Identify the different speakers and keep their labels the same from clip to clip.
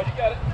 Speaker 1: You got it.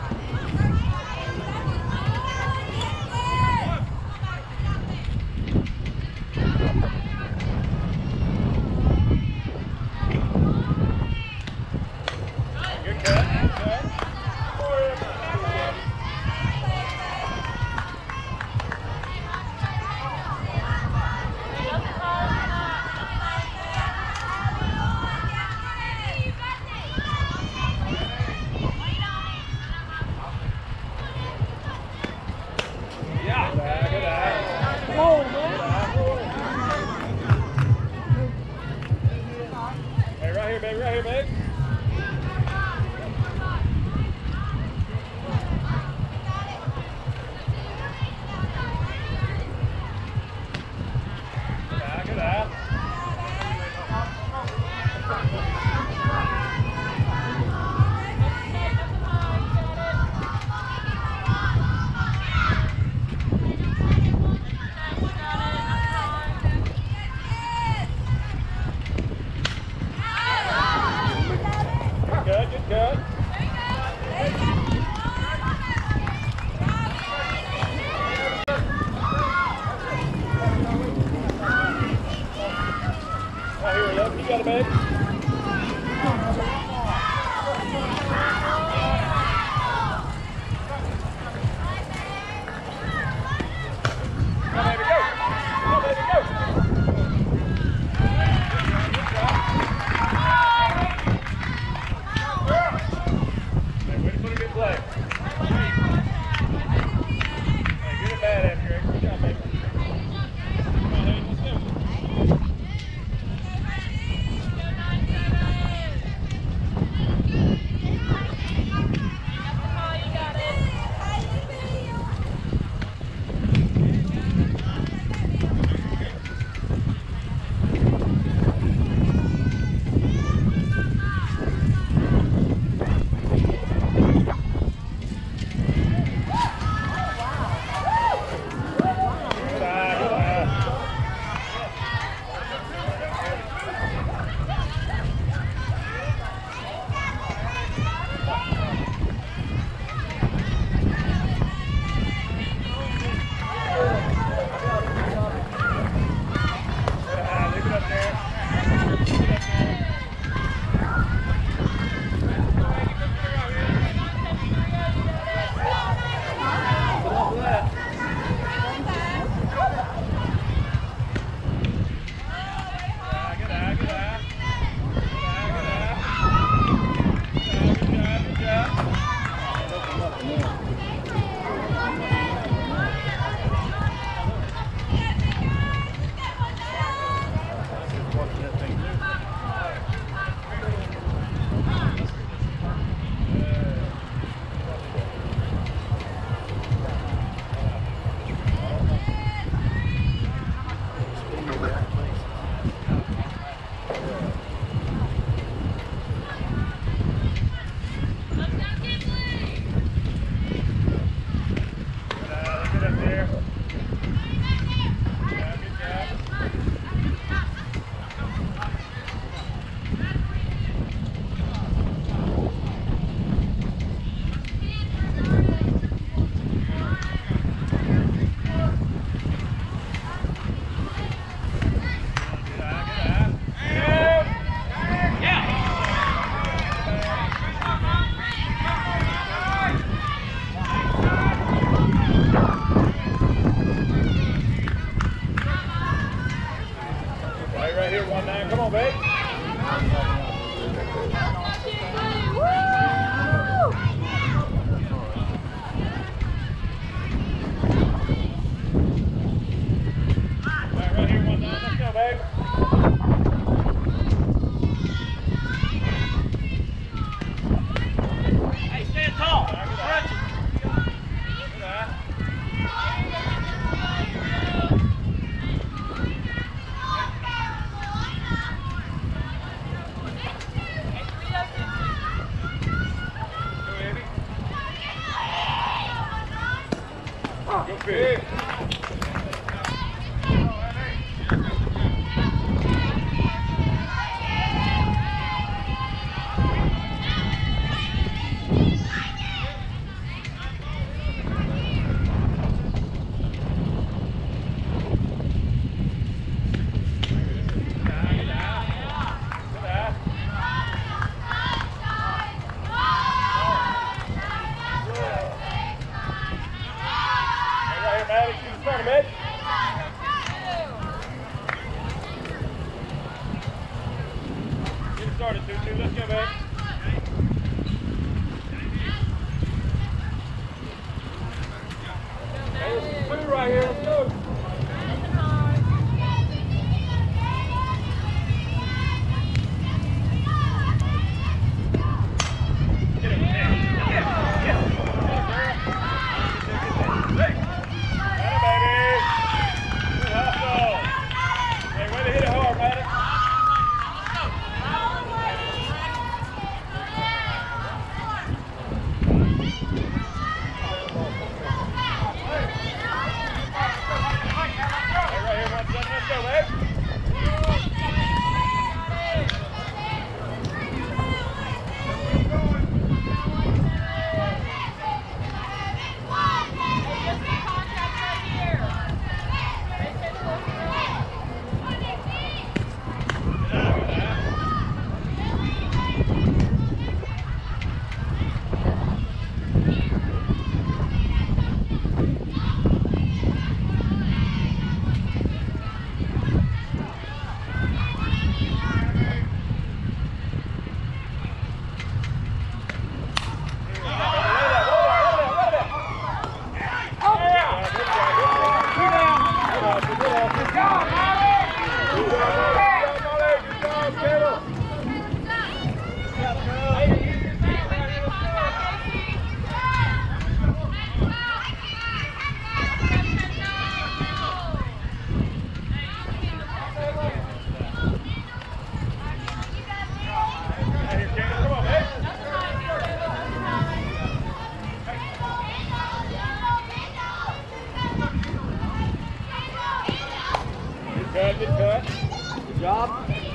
Speaker 1: Yeah.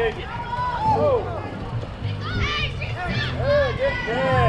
Speaker 1: Hey, get down!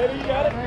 Speaker 1: Jamie.
Speaker 2: Come on,
Speaker 1: baby. You got it.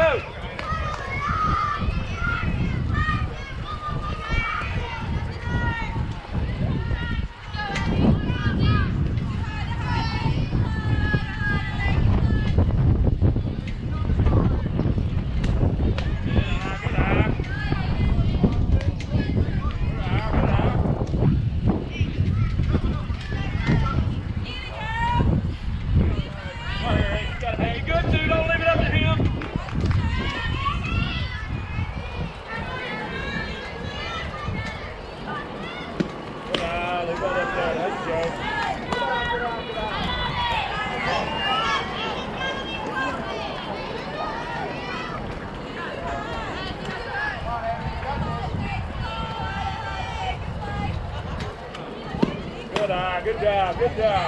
Speaker 1: Go. Good job.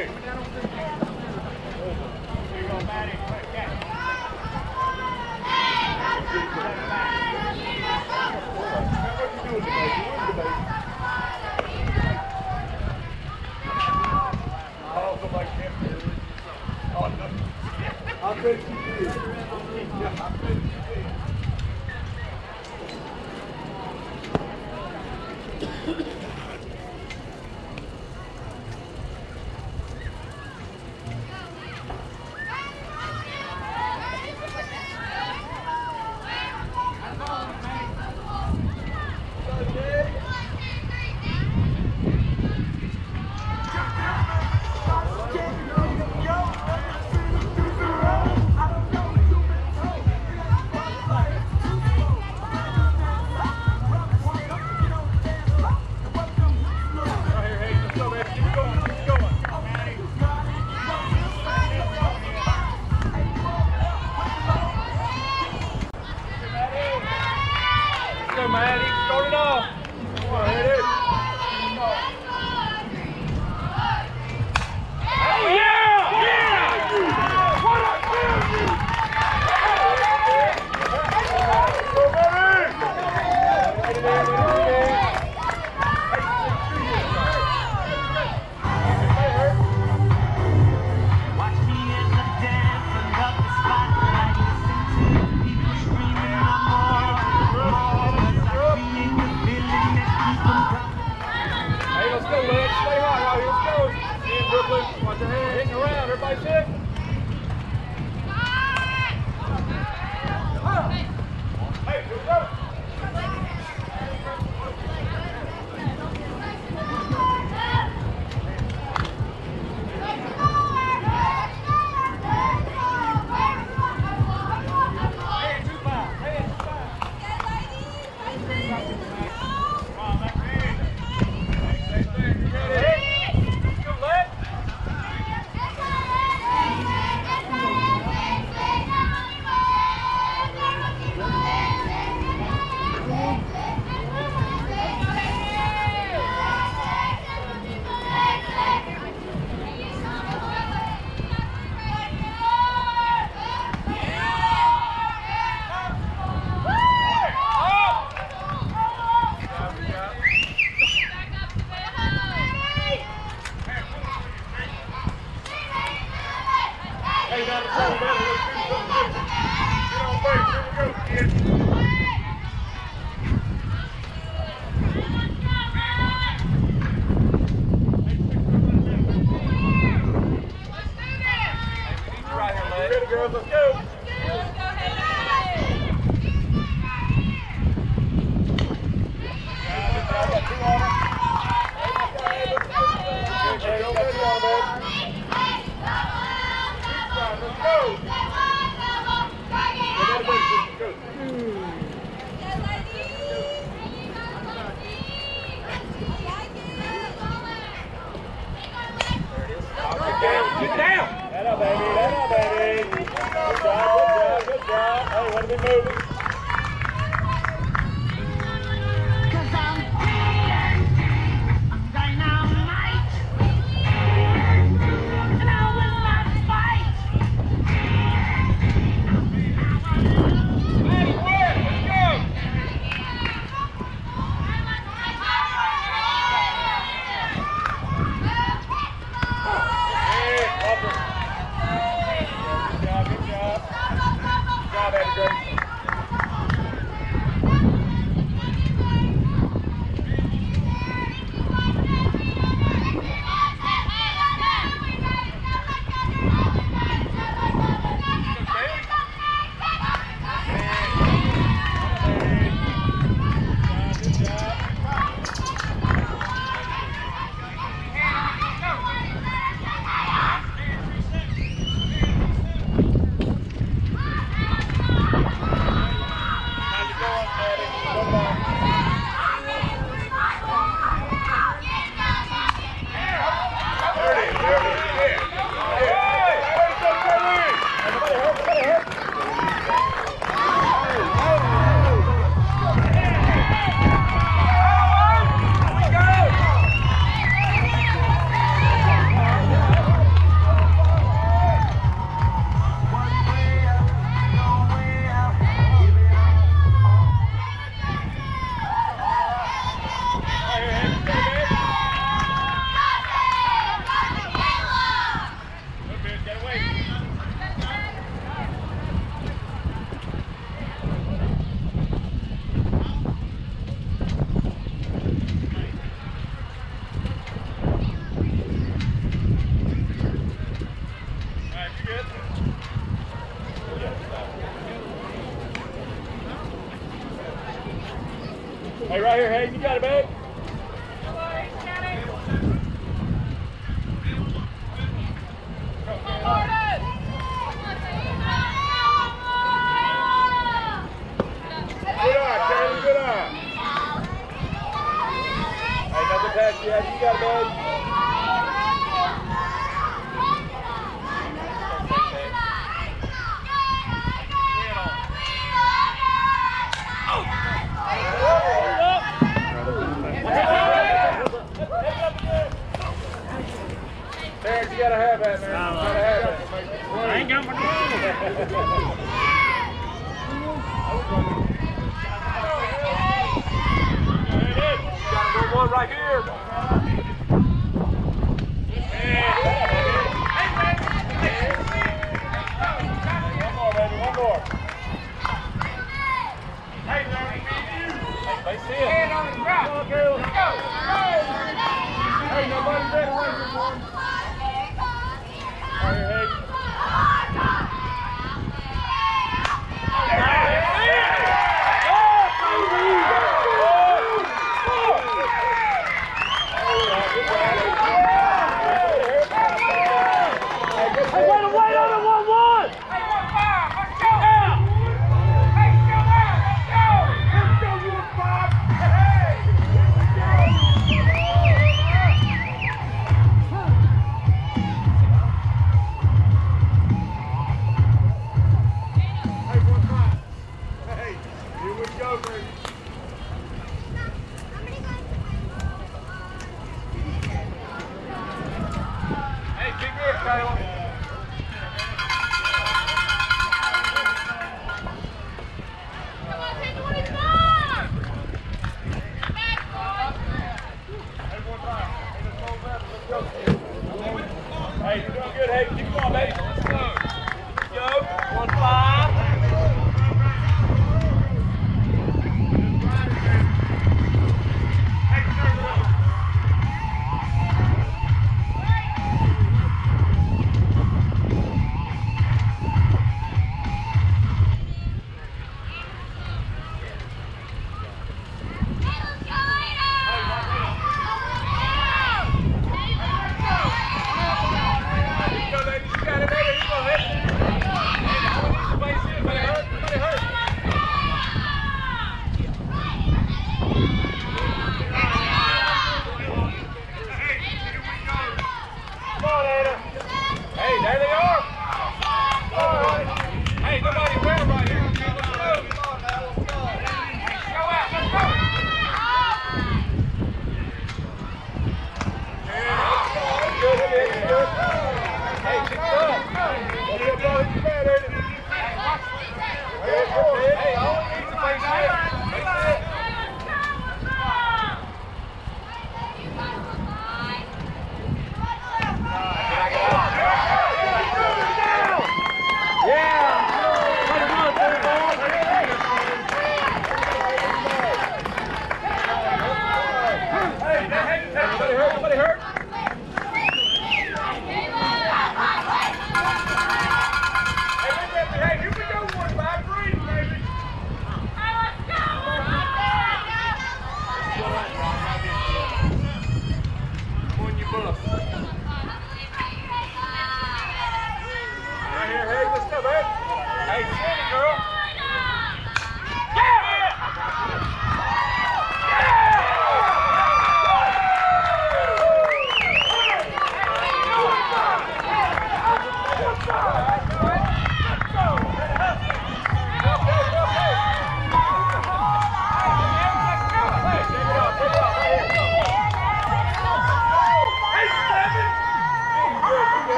Speaker 1: Here. You